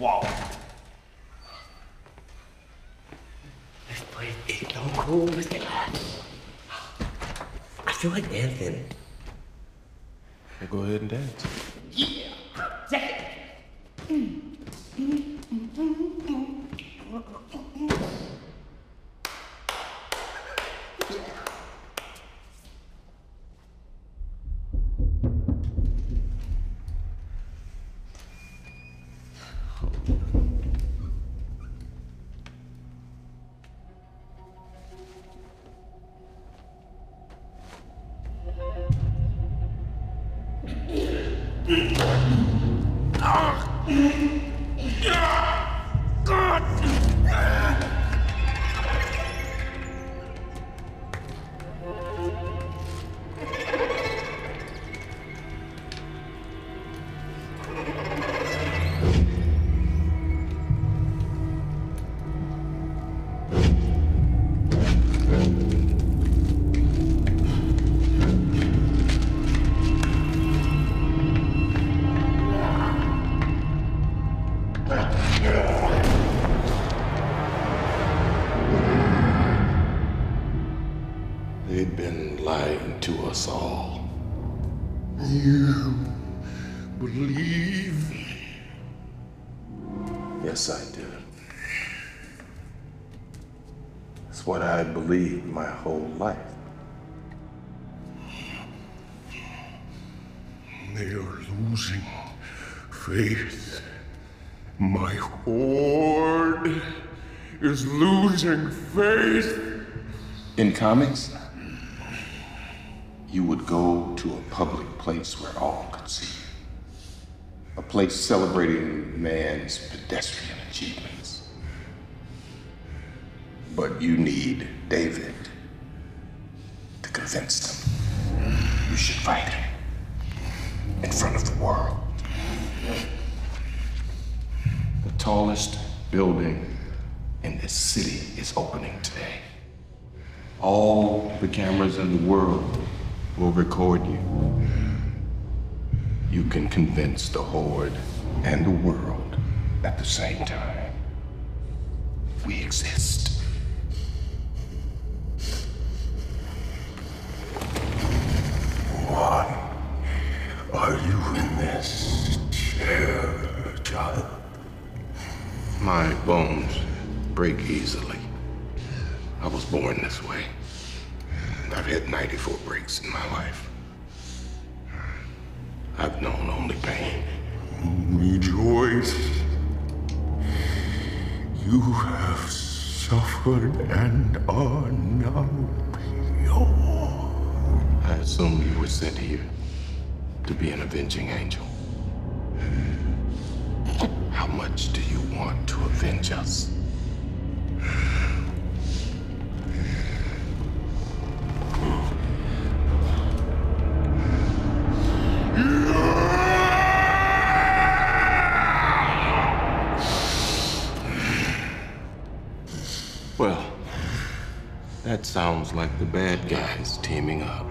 Whoa. This place is so cool. I feel like dancing. Well, go ahead and dance. Yeah. Check it. God! They'd been lying to us all. You believe me? Yes, I did. It's what I believed my whole life. They are losing faith. My horde is losing faith. In comics, you would go to a public place where all could see you. A place celebrating man's pedestrian achievements. But you need David to convince them you should fight him in front of the world. Tallest building in this city is opening today. All the cameras in the world will record you. You can convince the Horde and the world at the same time. We exist. Why are you in this chair, child? My bones break easily. I was born this way. I've had 94 breaks in my life. I've known only pain. Rejoice. You have suffered and are now pure. I assume you were sent here to be an avenging angel. Much do you want to avenge us? Well, that sounds like the bad guys teaming up.